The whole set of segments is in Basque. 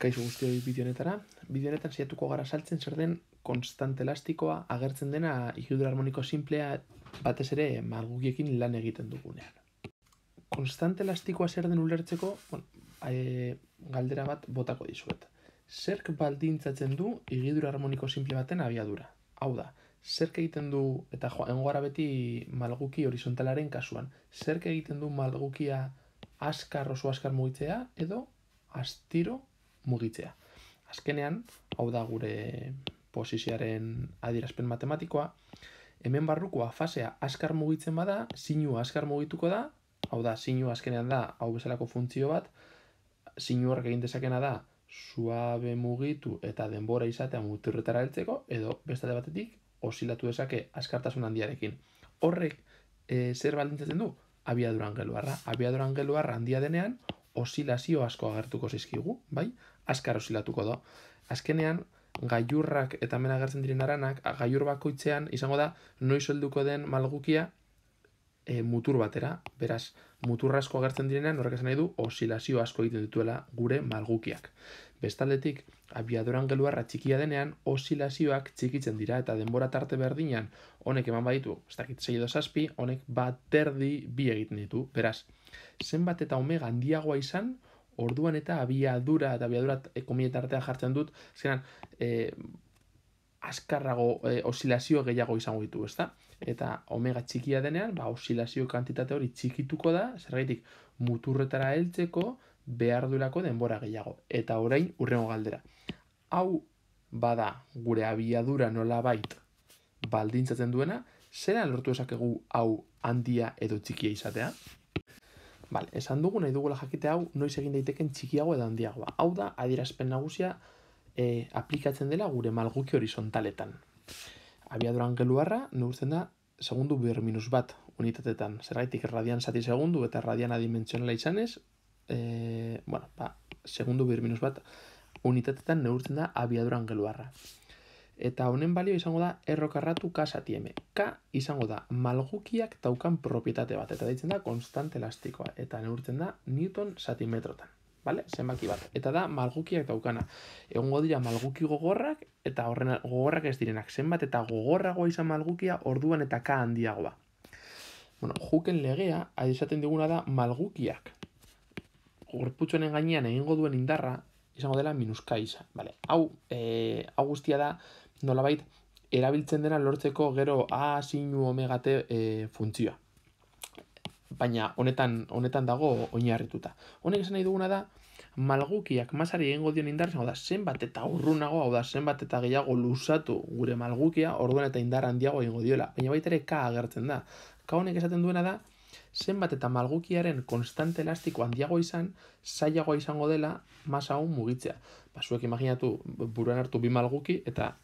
Kaixo guztioi bideo honetara. Bideo honetan saiatuko gara saltzen zer den konstante elastikoa agertzen dena igidura harmoniko simplea batez ere malgukiekin lan egiten dugunean. Konstante elastikoa zer den ulertzeko, bueno, e, galdera bat botako dizuet. Zerk baldintzatzen du igidura harmoniko simple baten abiadura. Hau da, zerk egiten du, eta joan gara beti malguki horizontalaren kasuan, zerk egiten du malgukia askar oso askar mugitzea edo astiro mugitzea. Azkenean, hau da gure posizioaren adierazpen matematikoa, hemen barrukoa fasea askar mugitzen bada, sinu askar mugituko da, hau da, sinu azkenean da, hau bezalako funtzio bat, sinu horrek egin dezakena da, suabe mugitu eta denbora izatea muturretara heltzeko, edo bestate batetik, osilatu dezake askartasun handiarekin. Horrek, e, zer baldintzatzen du? Abiaduran geluarra. Abiaduran geluarra handia denean, osilazio asko agertuko zizkigu, bai? Azkar osilatuko da. Azkenean, gaiurrak eta mena agertzen diren aranak, gaiur bakoitzean izango da, noiz helduko den malgukia e, mutur batera. Beraz, mutur asko agertzen direnean, horrek esan nahi du, osilazio asko egiten dituela gure malgukiak. Bestaldetik, abiadoran geluarra txikia denean, osilazioak txikitzen dira eta denbora tarte berdinean, honek eman baditu, ez dakit zei zazpi, honek bat terdi bi egiten ditu. Beraz, zenbat eta omega handiagoa izan, orduan eta abiadura eta abiadura e, jartzen dut, zenan, e, askarrago e, osilazio gehiago izango ditu, ezta? Eta omega txikia denean, ba, osilazio kantitate hori txikituko da, zergaitik muturretara heltzeko behar duelako denbora gehiago. Eta orain urrengo galdera. Hau bada gure abiadura nola bait baldintzatzen duena, zelan lortu esakegu hau handia edo txikia izatea? Bale, esan dugu nahi dugula jakite hau noiz egin daiteken txikiago edo handiagoa. Hau da, adierazpen nagusia e, aplikatzen dela gure malguki horizontaletan. Abiaduran geluarra, neurtzen da, segundu bir minus bat unitatetan. Zergaitik radian zati segundu eta radiana dimentsionala izanez, e, bueno, ba, segundu bir minus bat unitatetan neurtzen da abiaduran geluarra. Eta honen balio izango da errokarratu K satieme. K izango da malgukiak daukan propietate bat. Eta deitzen da konstante elastikoa. Eta neurtzen da Newton satimetrotan. Vale? Zenbaki bat. Eta da malgukiak daukana. Egongo dira malguki gogorrak eta horren gogorrak ez direnak. Zenbat eta gogorragoa izan malgukia orduan eta K handiagoa. Bueno, juken legea, adizaten diguna da malgukiak. Gorputxonen gainean egingo duen indarra, izango dela minus K izan. Vale? Hau, e, hau guztia da, nolabait erabiltzen dena lortzeko gero A sinu omega T e, funtzioa. Baina honetan honetan dago oinarrituta. Honek esan nahi duguna da malgukiak masari egingo dion indar da zenbat eta urrunago, hau da zenbat eta gehiago luzatu gure malgukia, orduan eta indar handiago egingo diola. Baina baita ere K agertzen da. K honek esaten duena da zenbat eta malgukiaren konstante elastiko handiago izan, zailagoa izango dela masa hau mugitzea. Ba, zuek imaginatu buruan hartu bi malguki eta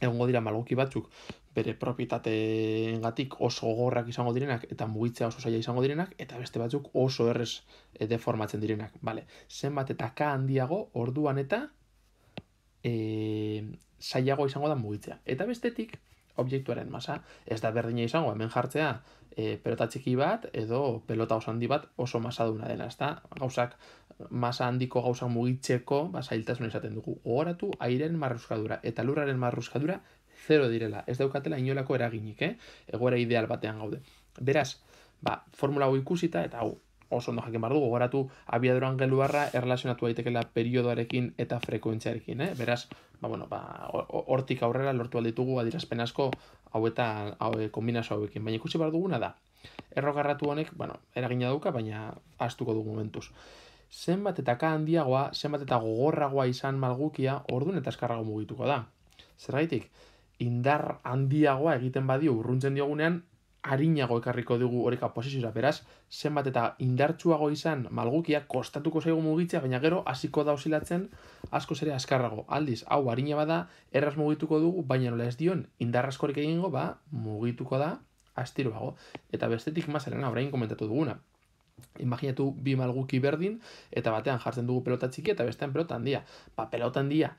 egongo dira malguki batzuk bere propietateengatik oso gogorrak izango direnak eta mugitzea oso zaila izango direnak eta beste batzuk oso errez e, deformatzen direnak. Vale. Zenbat eta ka handiago orduan eta e, zailago izango da mugitzea. Eta bestetik objektuaren masa ez da berdina izango hemen jartzea e, pelota txiki bat edo pelota oso handi bat oso masaduna dena, ezta? Gauzak masa handiko gauzak mugitzeko, ba zailtasun izaten dugu. Gogoratu airearen marruskadura eta lurraren marruskadura zero direla. Ez daukatela inolako eraginik, eh? Egoera ideal batean gaude. Beraz, ba, formula hau ikusita eta hau oso ondo jakin bardu, gogoratu abiaduran geluarra erlazionatu daitekela periodoarekin eta frekuentziarekin, eh? Beraz, ba, bueno, ba, hortik aurrera lortu alditugu adirazpen asko hau eta hau, kombinazio hauekin. Baina ikusi bar duguna da, errogarratu honek, bueno, eragina dauka, baina astuko dugu momentuz. Zenbat eta ka handiagoa, zenbat eta gogorragoa izan malgukia, ordun eta eskarrago mugituko da. Zergaitik, indar handiagoa egiten badio urruntzen diogunean, harinago ekarriko dugu oreka posiziora, beraz, zenbat eta indartsuago izan malgukia kostatuko zaigu mugitzea, baina gero hasiko da osilatzen asko ere askarrago. Aldiz, hau harina bada, erraz mugituko dugu, baina nola ez dion, indarraskorik egingo, ba, mugituko da, astiroago. Eta bestetik mazaren, orain komentatu duguna. Imaginatu bi malguki berdin, eta batean jartzen dugu pelota txiki, eta bestean pelota handia. Ba, pelota handia,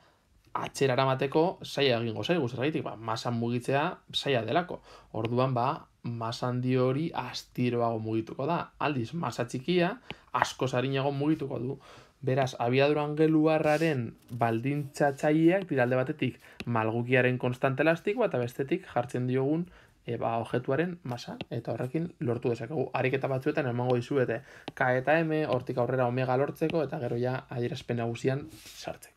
atxerara mateko, saia egingo zaigu, zergaitik, ba, masan mugitzea, saia delako. Orduan, ba, masa handi hori astiroago mugituko da. Aldiz, masa txikia asko sarinago mugituko du. Beraz, abiadura angeluarraren baldintzatzaileak dira batetik malgukiaren konstante elastikoa eta bestetik jartzen diogun e, ba, objetuaren masa eta horrekin lortu dezakegu. Ariketa batzuetan emango dizuete K eta M, hortik aurrera omega lortzeko eta gero ja adierazpen nagusian sartzeko.